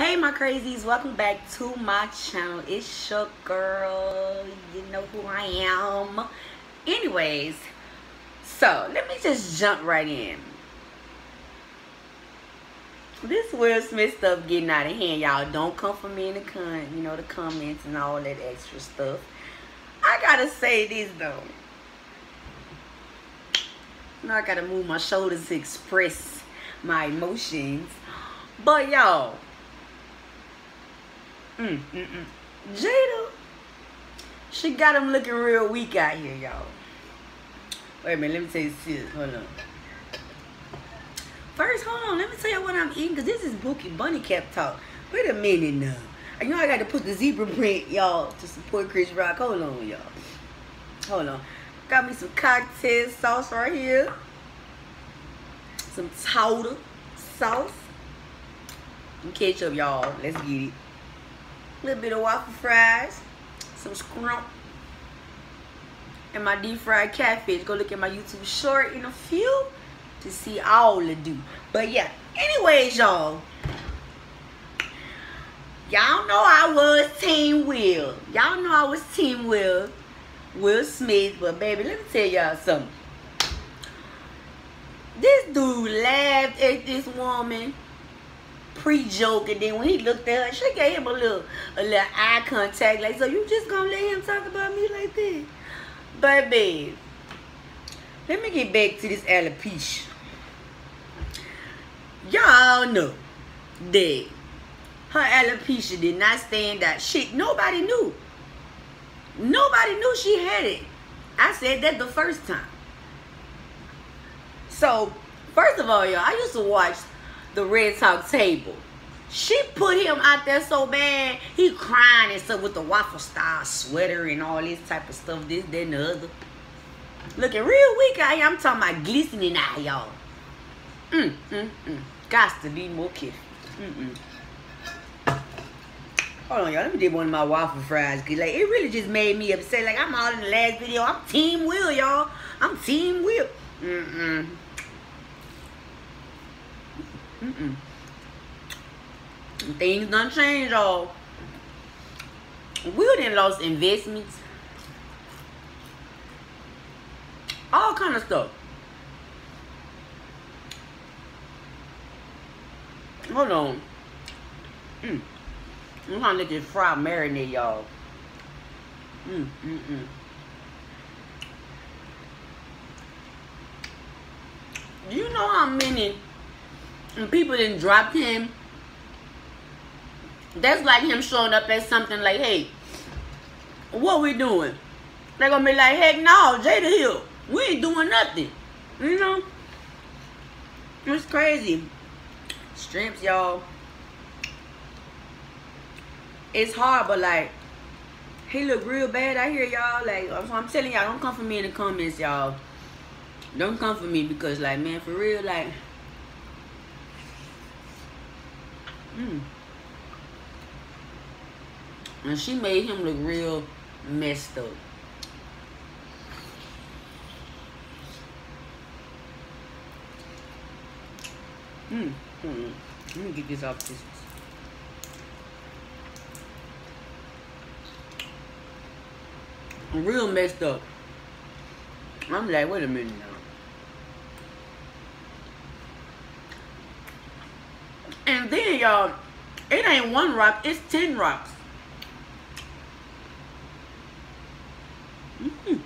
Hey my crazies, welcome back to my channel. It's your girl. You know who I am. Anyways, so let me just jump right in. This Will Smith stuff getting out of hand, y'all. Don't come for me in the con, you know, the comments and all that extra stuff. I gotta say this though. Know, I gotta move my shoulders to express my emotions. But y'all, Mm, mm, mm. Jada, she got him looking real weak out here, y'all. Wait a minute, let me tell you this. Hold on. First, hold on. Let me tell you what I'm eating, because this is Bookie Bunny Cap talk. Wait a minute now. You know I got to put the zebra print, y'all, to support Chris Rock. Hold on, y'all. Hold on. Got me some cocktail sauce right here. Some tartar sauce. Some ketchup, y'all. Let's get it. Little bit of waffle fries, some scrump, and my deep fried catfish. Go look at my YouTube short in a few to see all the do. But yeah, anyways, y'all. Y'all know I was Team Will. Y'all know I was Team Will. Will Smith. But baby, let me tell y'all something. This dude laughed at this woman pre-joke and then when he looked at her, she gave him a little a little eye contact like so you just gonna let him talk about me like that? Baby, let me get back to this alopecia. Y'all know that her alopecia did not stand out. Shit, nobody knew. Nobody knew she had it. I said that the first time. So, first of all, y'all, I used to watch the Red Talk table. She put him out there so bad, he crying and stuff with the waffle style sweater and all this type of stuff, this, that, and the other. Looking real weak out here. I'm talking about glistening eye, y'all. Mm, mm, mm. Got to be more careful. Mm, mm. Hold on, y'all. Let me get one of my waffle fries. Cause, like, it really just made me upset. Like, I'm all in the last video. I'm Team Will, y'all. I'm Team Will. Mm-mm. Mm-mm. Things done changed, y'all. We done lost investments. All kind of stuff. Hold on. Mm. I'm trying to let this fry marinate, y'all. Mm, mm, mm. You know how many and people didn't drop him. That's like him showing up at something like, hey, what we doing? They're gonna be like, heck no, Jada Hill, we ain't doing nothing. You know? It's crazy. strips y'all. It's hard, but like, he look real bad out here, y'all. Like, I'm telling y'all, don't come for me in the comments, y'all. Don't come for me because, like, man, for real, like, Mm. And she made him look real messed up. Mm. Mm. Let me get this off this. Real messed up. I'm like, wait a minute now. And then, y'all, it ain't one rock, it's 10 rocks. Mm.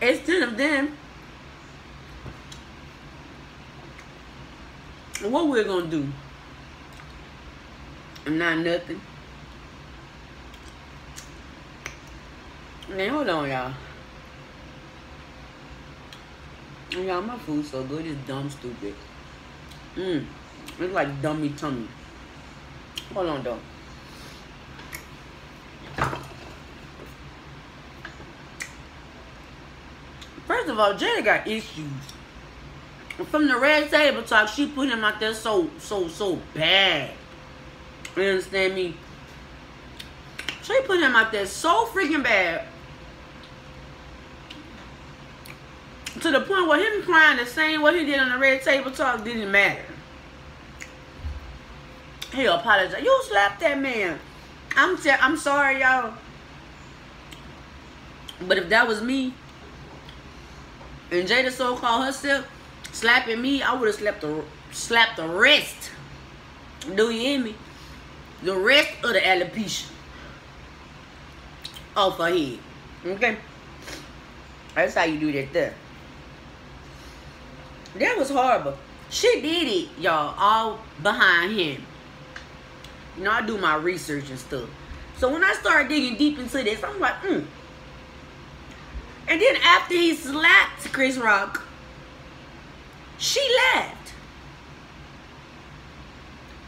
It's 10 of them. What we're to do? Not nothing. Now, hold on, y'all. Yeah, my food so good. It's dumb stupid. Mmm. It's like dummy tummy. Hold on, though. First of all, Jada got issues. From the red table talk, she put him out there so, so, so bad. You understand me? She put him out there so freaking bad to the point where him crying the same what he did on the red table talk didn't matter. He apologized. You slapped that man. I'm I'm sorry, y'all. But if that was me, and Jada so called herself slapping me, I would have slapped the slapped the rest. Do you hear me? The rest of the alopecia off her head. Okay? That's how you do that there. That was horrible. She did it, y'all, all behind him. You know, I do my research and stuff. So when I started digging deep into this, I'm like, hmm. And then after he slapped Chris Rock, she laughed.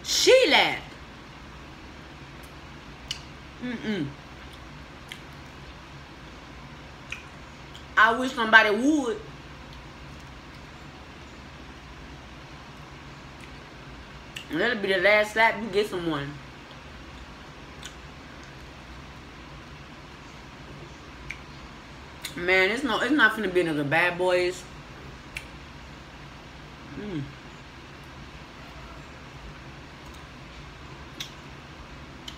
She laughed. Mm-mm. I wish somebody would. And that'll be the last slap you get someone. Man, it's no, it's not gonna be another Bad Boys. Mm.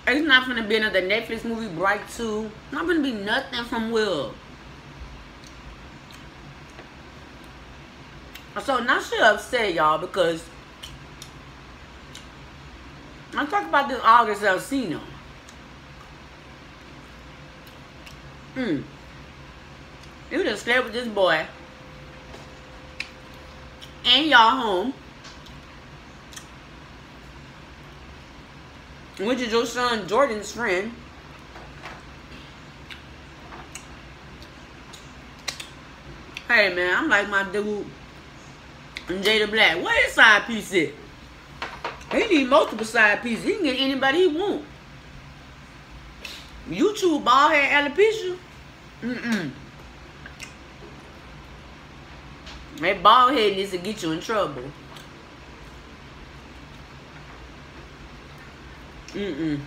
It's not gonna be another Netflix movie, Bright 2. Not gonna be nothing from Will. So now she upset y'all because I'm talking about this August Alsina. Hmm. You just slept with this boy. And y'all home. Which is your son Jordan's friend. Hey man, I'm like my dude I'm Jada Black. Where his side piece at? He need multiple side pieces. He can get anybody he want. YouTube bald head alopecia? Mm-mm. That bald head needs to get you in trouble. Mm-mm.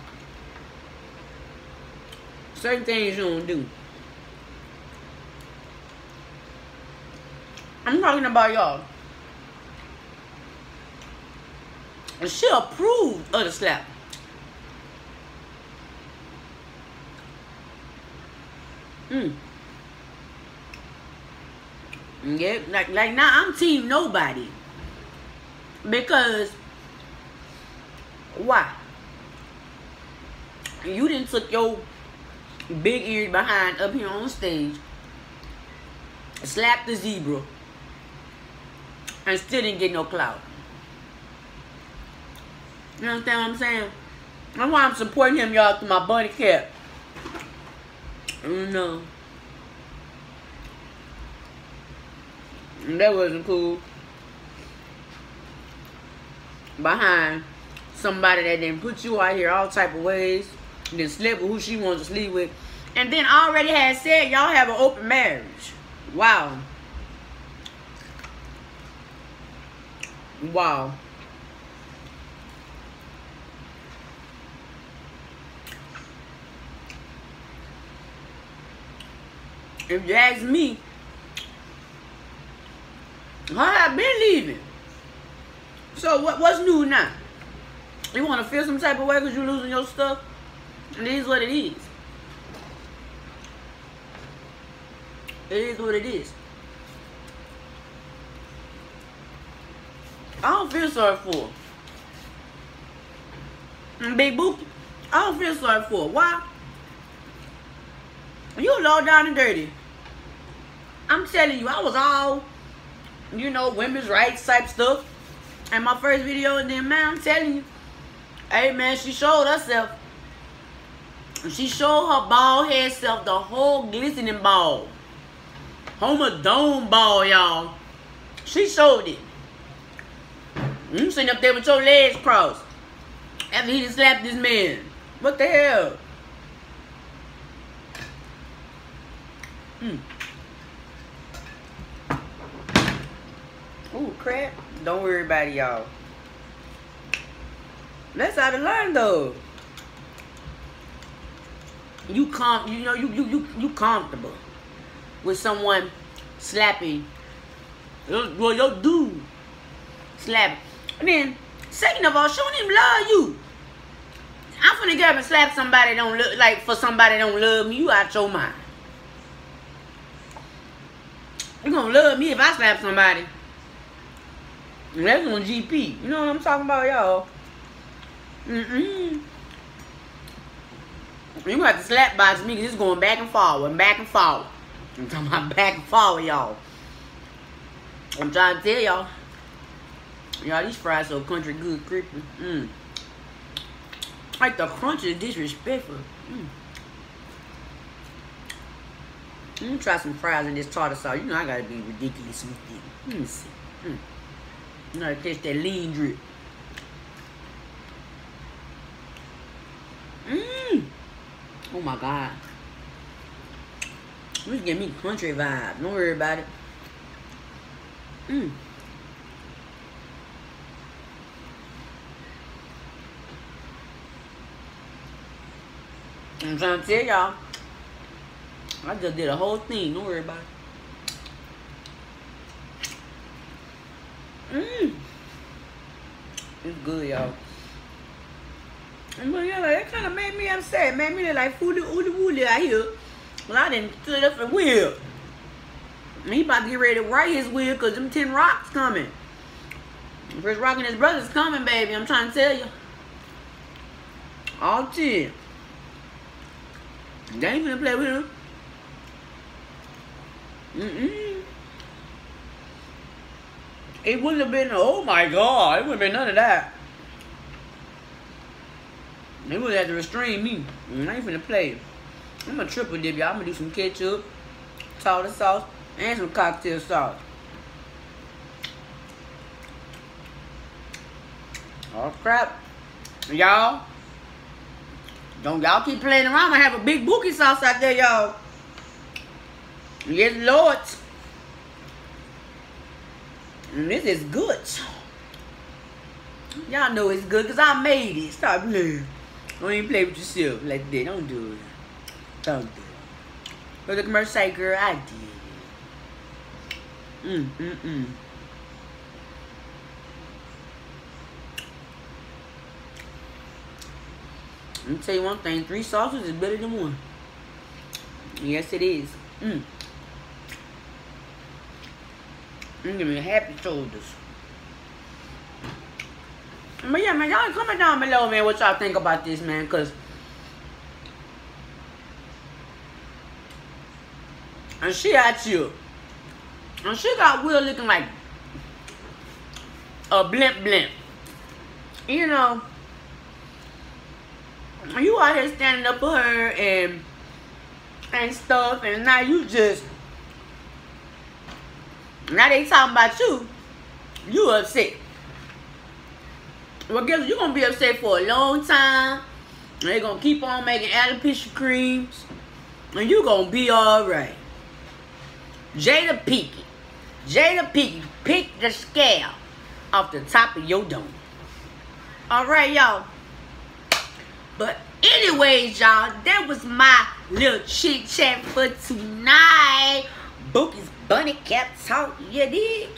Certain things you don't do. I'm talking about y'all. And she approved of the slap. Mm. Yeah, like like now I'm team nobody. Because why? You didn't took your big ears behind up here on stage, slapped the zebra, and still didn't get no clout. You understand what I'm saying? That's why I'm supporting him, y'all, through my bunny cap. You know. That wasn't cool. Behind somebody that didn't put you out here all type of ways. Then slept with who she wants to sleep with. And then already had said y'all have an open marriage. Wow. Wow. If you ask me, I have been leaving. So what, what's new now? You want to feel some type of way because you're losing your stuff? It is what it is. It is what it is. I don't feel sorry for. Big Bookie, I don't feel sorry for. Why? You low down and dirty. I'm telling you, I was all, you know, women's rights type stuff. And my first video, and then, man, I'm telling you, hey, man, she showed herself. She showed her bald head self, the whole glistening ball. Homer Dome ball, y'all. She showed it. You sitting up there with your legs crossed. After he just slapped this man. What the hell? Hmm. Ooh, crap. Don't worry about it, y'all. That's how to learn, though. You com you know you you you you comfortable with someone slapping Well, your dude slap. And then, second of all, she don't even love you. I'm finna get up and slap somebody don't look like for somebody don't love me. You out your mind. You gonna love me if I slap somebody. And that's on GP. You know what I'm talking about, y'all? Mm-mm. You gonna have to slap box me because it's going back and forward and back and forward. I'm talking about back and forward, y'all. I'm trying to tell y'all. Y'all, these fries so country good creepy. Mm. Like the crunch is disrespectful. Mm. Let me try some fries in this tartar sauce. You know I gotta be ridiculous with it. Let me see. Mm. You know, taste that lean drip. Mmm. Oh my god. This give me country vibe. Don't worry about it. Mmm. I'm trying to tell y'all. I just did a whole thing. Don't worry about it. Mmm. It's good, y'all. But yeah, like, that kind of made me upset. Made me like fooly ooly wooly out here. Well, I didn't stood up for Will. He about to get ready to write his will because them 10 rocks coming. Chris Rock and his brother's coming, baby. I'm trying to tell you. All 10. They ain't gonna play with him. Mm-mm. It wouldn't have been, oh my God, it wouldn't have been none of that. They would have to restrain me. I ain't finna play. I'm gonna triple dip, y'all. I'm gonna do some ketchup, tartar sauce, and some cocktail sauce. Oh crap. Y'all. Don't y'all keep playing around. I have a big bookie sauce out there, y'all. Yes, Lord. And this is good. Y'all know it's good because I made it. Stop playing. Don't even play with yourself like that. Don't do it. Don't do it. But the commercial say, girl, I did. Mm, mm, mm. Let me tell you one thing. Three sauces is better than one. Yes, it is. Mm. Give me happy shoulders. But yeah, man, y'all comment down below, man, what y'all think about this, man, because and she at you. And she got Will looking like a blimp blimp. You know, you out here standing up for her and and stuff, and now you just now they talking about you. You upset. Well, guess you're gonna be upset for a long time. They're gonna keep on making alopecia creams, and you gonna be all right. Jada Pinkett, Jada Pinkett, pick the scale off the top of your dome. All right, y'all. But anyways, y'all, that was my little chit chat for tonight. Bookie's bunny cap talk, you dig?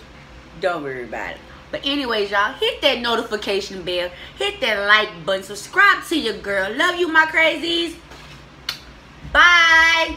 Don't worry about it. But anyways, y'all, hit that notification bell. Hit that like button. Subscribe to your girl. Love you, my crazies. Bye.